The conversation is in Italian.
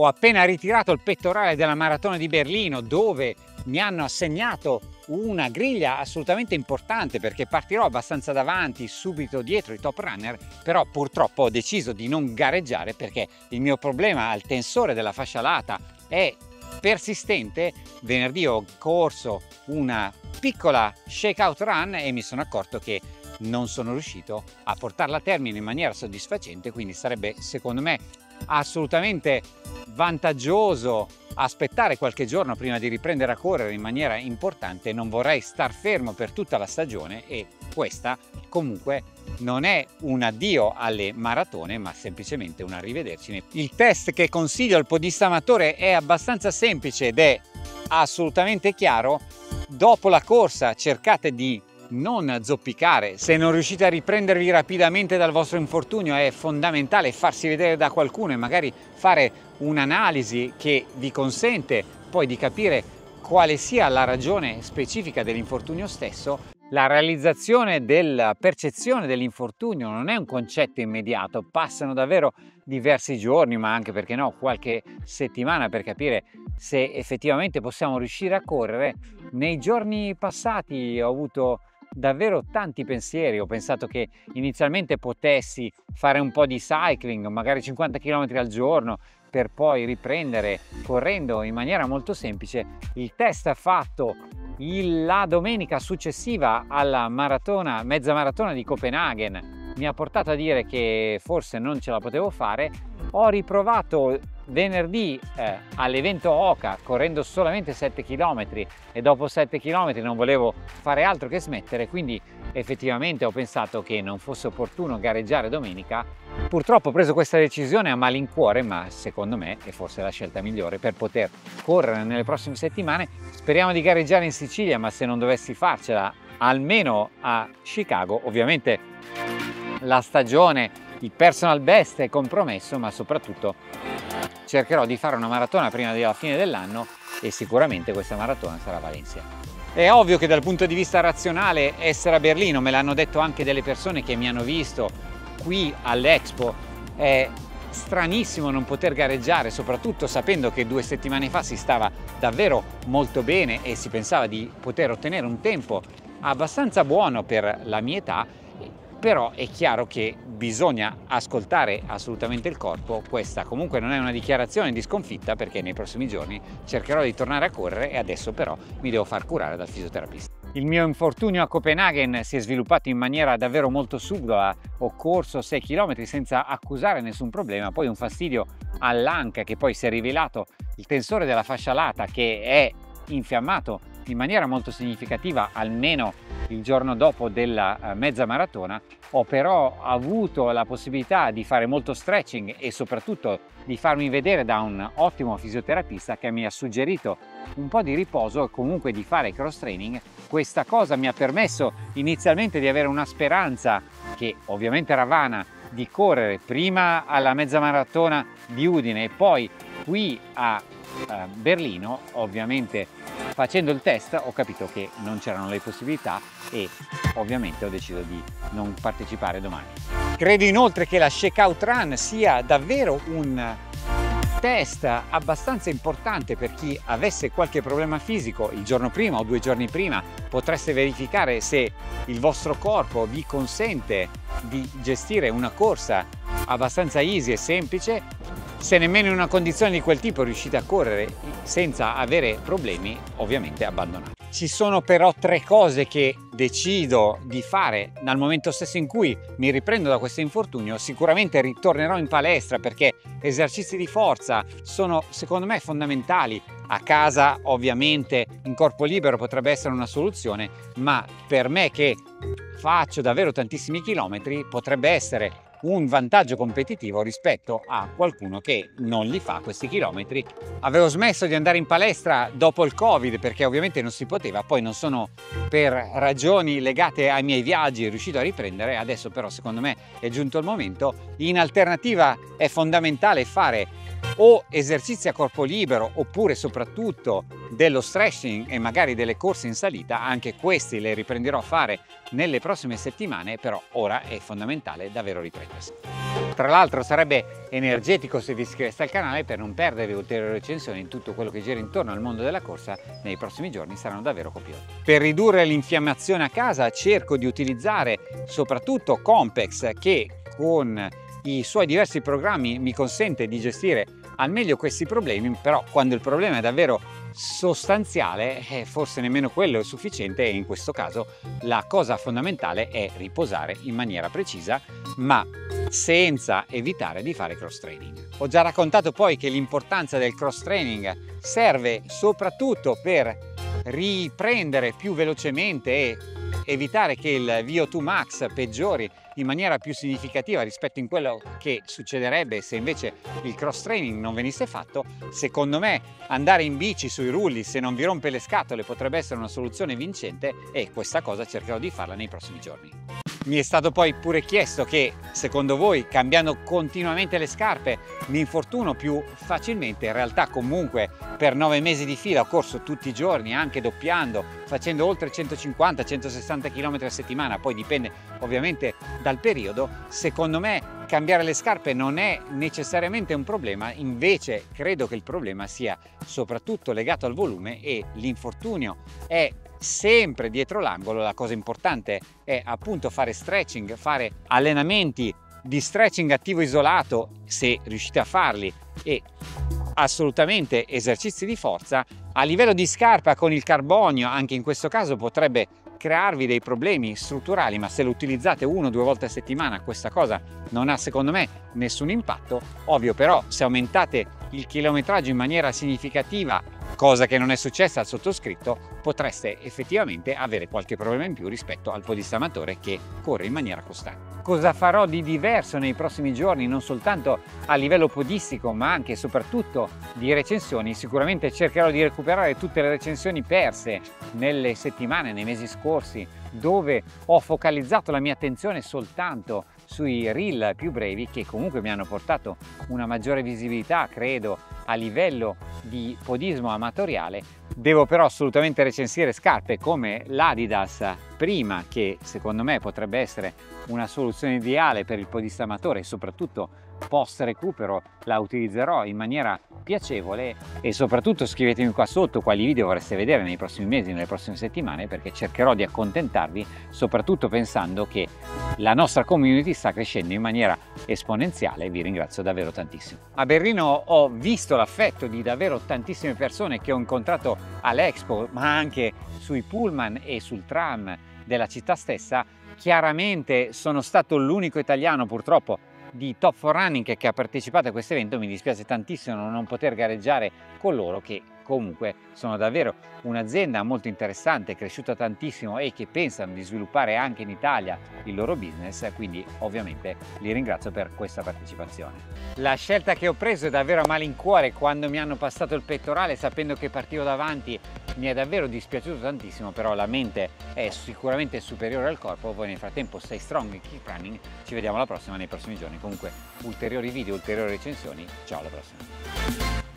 ho appena ritirato il pettorale della maratona di Berlino dove mi hanno assegnato una griglia assolutamente importante perché partirò abbastanza davanti, subito dietro i top runner, però purtroppo ho deciso di non gareggiare perché il mio problema al tensore della fascia lata è persistente. Venerdì ho corso una piccola shakeout run e mi sono accorto che non sono riuscito a portarla a termine in maniera soddisfacente, quindi sarebbe secondo me assolutamente vantaggioso aspettare qualche giorno prima di riprendere a correre in maniera importante, non vorrei star fermo per tutta la stagione e questa comunque non è un addio alle maratone ma semplicemente un arrivederci. Il test che consiglio al podista amatore è abbastanza semplice ed è assolutamente chiaro. Dopo la corsa cercate di non zoppicare. Se non riuscite a riprendervi rapidamente dal vostro infortunio è fondamentale farsi vedere da qualcuno e magari fare un'analisi che vi consente poi di capire quale sia la ragione specifica dell'infortunio stesso. La realizzazione della percezione dell'infortunio non è un concetto immediato, passano davvero diversi giorni, ma anche perché no, qualche settimana per capire se effettivamente possiamo riuscire a correre. Nei giorni passati ho avuto davvero tanti pensieri. Ho pensato che inizialmente potessi fare un po' di cycling, magari 50 km al giorno, per poi riprendere correndo in maniera molto semplice. Il test fatto la domenica successiva alla maratona, mezza maratona di Copenaghen mi ha portato a dire che forse non ce la potevo fare. Ho riprovato venerdì eh, all'evento Oca correndo solamente 7 km e dopo 7 km non volevo fare altro che smettere quindi effettivamente ho pensato che non fosse opportuno gareggiare domenica. Purtroppo ho preso questa decisione a malincuore ma secondo me è forse la scelta migliore per poter correre nelle prossime settimane. Speriamo di gareggiare in Sicilia ma se non dovessi farcela almeno a Chicago ovviamente la stagione il personal best è compromesso ma soprattutto cercherò di fare una maratona prima della fine dell'anno e sicuramente questa maratona sarà a Valencia. È ovvio che dal punto di vista razionale essere a Berlino, me l'hanno detto anche delle persone che mi hanno visto qui all'Expo, è stranissimo non poter gareggiare, soprattutto sapendo che due settimane fa si stava davvero molto bene e si pensava di poter ottenere un tempo abbastanza buono per la mia età però è chiaro che bisogna ascoltare assolutamente il corpo, questa comunque non è una dichiarazione di sconfitta perché nei prossimi giorni cercherò di tornare a correre e adesso però mi devo far curare dal fisioterapista. Il mio infortunio a Copenaghen si è sviluppato in maniera davvero molto subdola, ho corso 6 km senza accusare nessun problema, poi un fastidio all'anca che poi si è rivelato il tensore della fascia lata che è infiammato in maniera molto significativa almeno il giorno dopo della eh, mezza maratona ho però avuto la possibilità di fare molto stretching e soprattutto di farmi vedere da un ottimo fisioterapista che mi ha suggerito un po' di riposo e comunque di fare cross training. Questa cosa mi ha permesso inizialmente di avere una speranza che ovviamente era vana di correre prima alla mezza maratona di Udine e poi qui a eh, Berlino ovviamente facendo il test ho capito che non c'erano le possibilità e ovviamente ho deciso di non partecipare domani. Credo inoltre che la Shakeout Run sia davvero un test abbastanza importante per chi avesse qualche problema fisico il giorno prima o due giorni prima potreste verificare se il vostro corpo vi consente di gestire una corsa abbastanza easy e semplice se nemmeno in una condizione di quel tipo riuscite a correre senza avere problemi, ovviamente abbandonate. Ci sono però tre cose che decido di fare dal momento stesso in cui mi riprendo da questo infortunio. Sicuramente ritornerò in palestra perché esercizi di forza sono secondo me fondamentali. A casa ovviamente in corpo libero potrebbe essere una soluzione, ma per me che faccio davvero tantissimi chilometri potrebbe essere un vantaggio competitivo rispetto a qualcuno che non li fa questi chilometri. Avevo smesso di andare in palestra dopo il Covid perché ovviamente non si poteva, poi non sono per ragioni legate ai miei viaggi riuscito a riprendere, adesso però secondo me è giunto il momento. In alternativa è fondamentale fare o esercizi a corpo libero oppure soprattutto dello stretching e magari delle corse in salita, anche questi le riprenderò a fare nelle prossime settimane, però ora è fondamentale davvero riprendersi. Tra l'altro sarebbe energetico se vi iscriveste al canale per non perdere ulteriori recensioni in tutto quello che gira intorno al mondo della corsa nei prossimi giorni saranno davvero copiosi. Per ridurre l'infiammazione a casa cerco di utilizzare soprattutto Compex che con i suoi diversi programmi mi consente di gestire al meglio questi problemi, però quando il problema è davvero sostanziale, eh, forse nemmeno quello è sufficiente e in questo caso la cosa fondamentale è riposare in maniera precisa, ma senza evitare di fare cross training. Ho già raccontato poi che l'importanza del cross training serve soprattutto per riprendere più velocemente e evitare che il VO2 max peggiori in maniera più significativa rispetto a quello che succederebbe se invece il cross training non venisse fatto, secondo me andare in bici sui rulli se non vi rompe le scatole potrebbe essere una soluzione vincente e questa cosa cercherò di farla nei prossimi giorni. Mi è stato poi pure chiesto che, secondo voi, cambiando continuamente le scarpe, mi infortuno più facilmente. In realtà comunque per nove mesi di fila ho corso tutti i giorni, anche doppiando, facendo oltre 150-160 km a settimana, poi dipende ovviamente dal periodo. Secondo me cambiare le scarpe non è necessariamente un problema, invece credo che il problema sia soprattutto legato al volume e l'infortunio è sempre dietro l'angolo, la cosa importante è appunto fare stretching, fare allenamenti di stretching attivo isolato se riuscite a farli e assolutamente esercizi di forza. A livello di scarpa con il carbonio anche in questo caso potrebbe crearvi dei problemi strutturali ma se lo utilizzate uno o due volte a settimana questa cosa non ha secondo me nessun impatto. Ovvio però se aumentate il chilometraggio in maniera significativa cosa che non è successa al sottoscritto, potreste effettivamente avere qualche problema in più rispetto al podista amatore che corre in maniera costante. Cosa farò di diverso nei prossimi giorni, non soltanto a livello podistico, ma anche e soprattutto di recensioni? Sicuramente cercherò di recuperare tutte le recensioni perse nelle settimane, nei mesi scorsi, dove ho focalizzato la mia attenzione soltanto sui reel più brevi che comunque mi hanno portato una maggiore visibilità, credo, a livello di podismo amatoriale. Devo però assolutamente recensire scarpe come l'Adidas prima, che secondo me potrebbe essere una soluzione ideale per il podista amatore e soprattutto post recupero la utilizzerò in maniera piacevole e soprattutto scrivetemi qua sotto quali video vorreste vedere nei prossimi mesi, nelle prossime settimane perché cercherò di accontentarvi soprattutto pensando che la nostra community sta crescendo in maniera esponenziale e vi ringrazio davvero tantissimo. A Berlino ho visto l'affetto di davvero tantissime persone che ho incontrato all'Expo ma anche sui pullman e sul tram della città stessa chiaramente sono stato l'unico italiano purtroppo di Top 4 Running che ha partecipato a questo evento mi dispiace tantissimo non poter gareggiare con loro che comunque sono davvero un'azienda molto interessante, cresciuta tantissimo e che pensano di sviluppare anche in Italia il loro business, quindi ovviamente li ringrazio per questa partecipazione. La scelta che ho preso è davvero a malincuore quando mi hanno passato il pettorale sapendo che partivo davanti mi è davvero dispiaciuto tantissimo, però la mente è sicuramente superiore al corpo, voi nel frattempo stay strong e keep running, ci vediamo alla prossima nei prossimi giorni, comunque ulteriori video, ulteriori recensioni, ciao alla prossima!